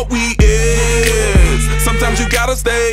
what we is. Sometimes you gotta stay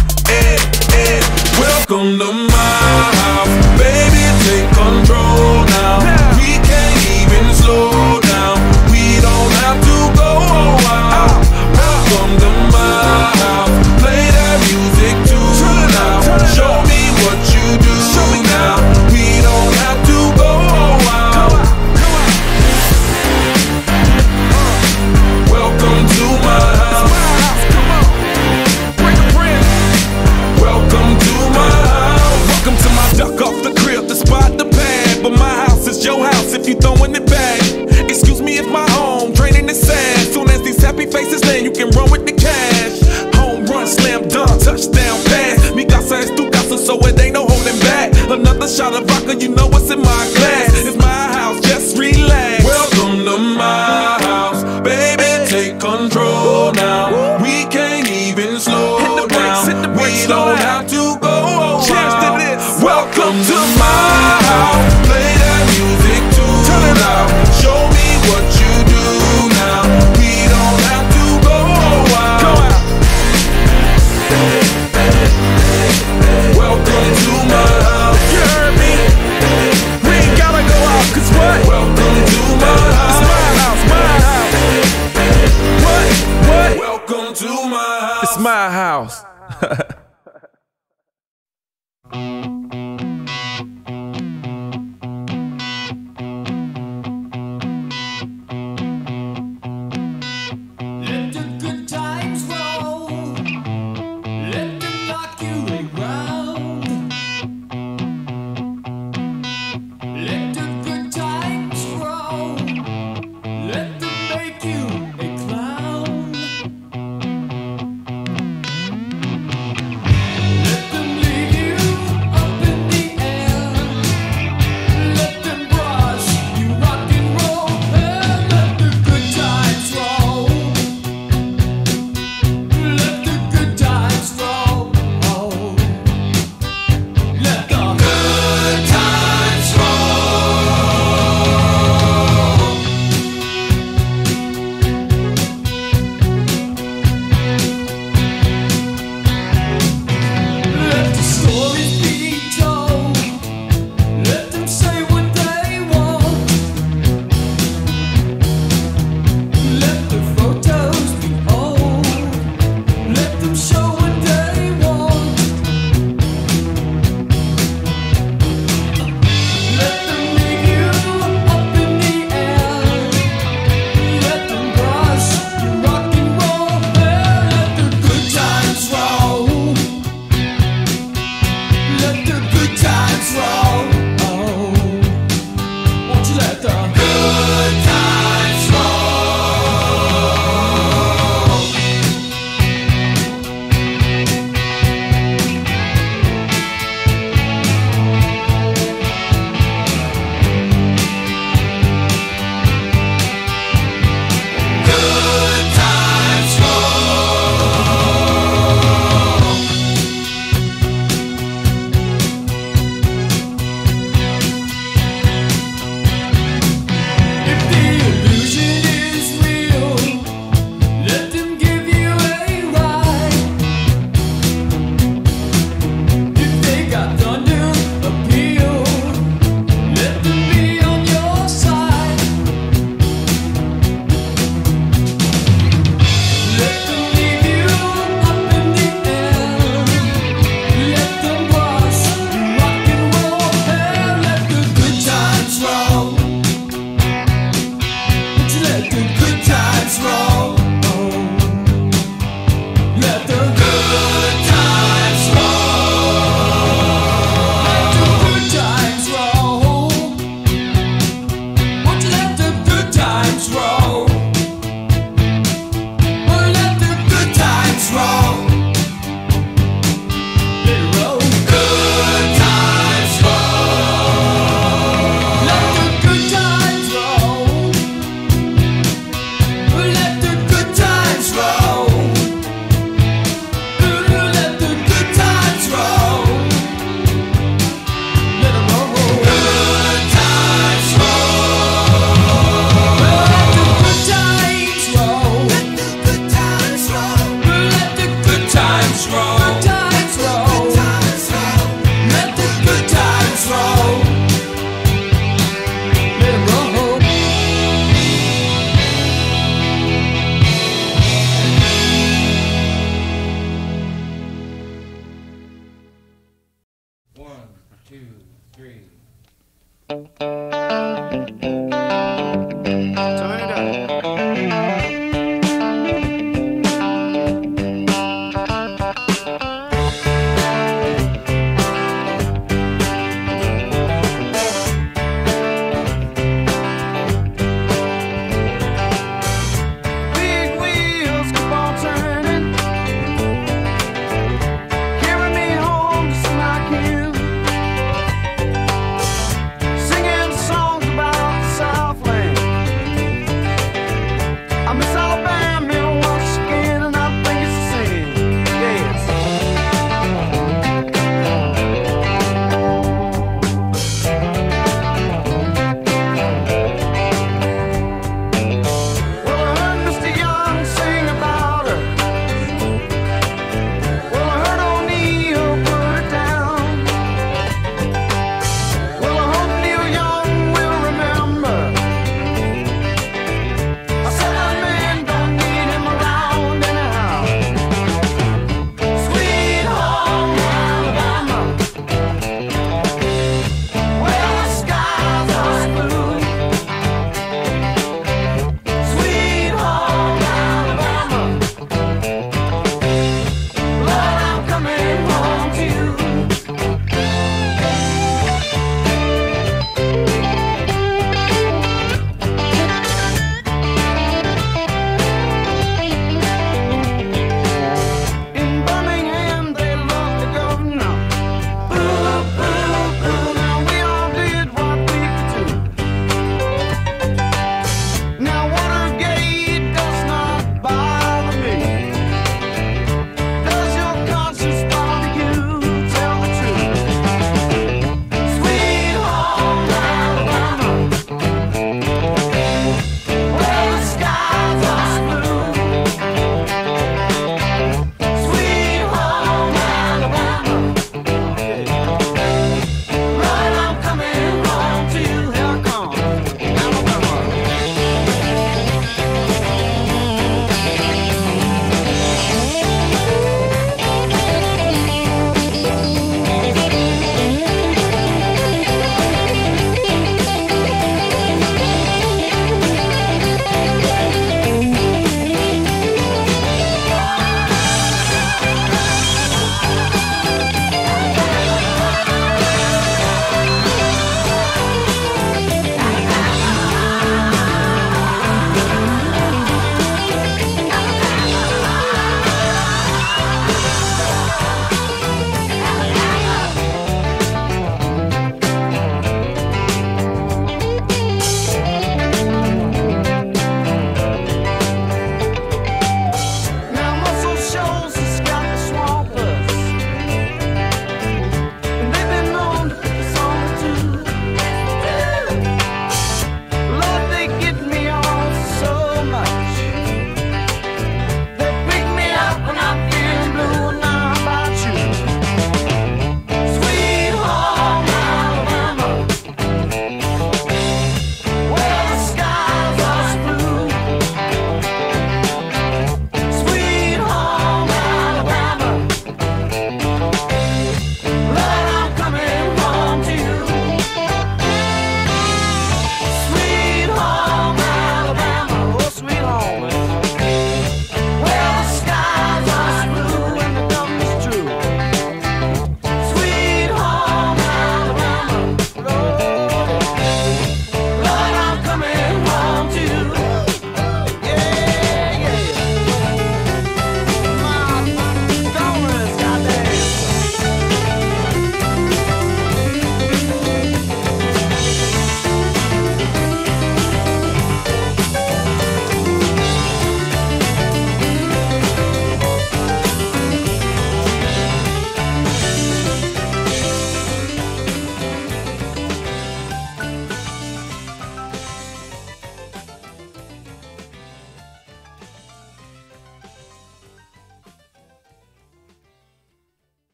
Welcome to my draining sad. Soon as these happy faces land, you can run with the cash. Home run, slam dunk, touchdown pass. Mi casa es tu casa, so it ain't no holding back. Another shot of vodka, you know what's in my glass.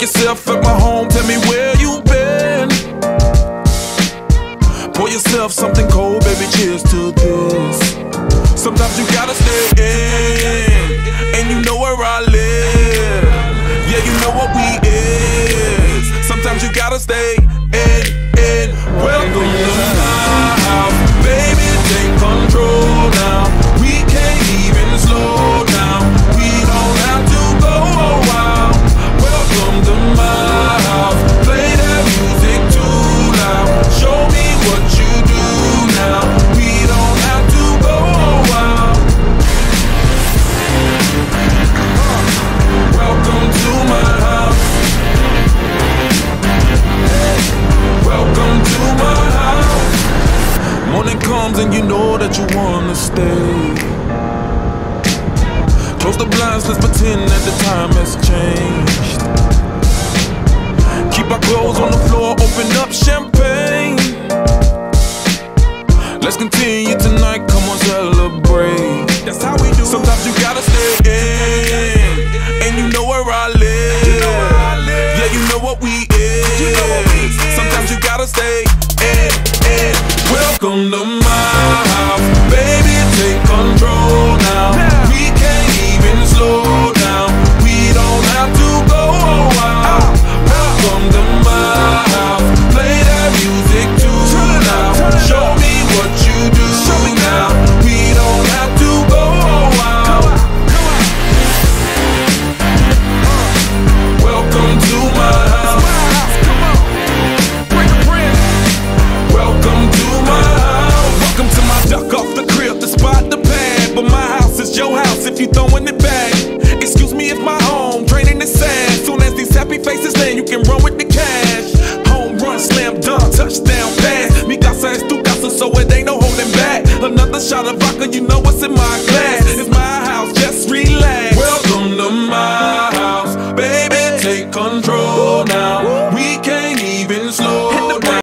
Lock yourself at my home, tell me where you been. Pour yourself something cold, baby, cheers to this. Sometimes you gotta stay in, and you know where I live. Sometimes you gotta stay in,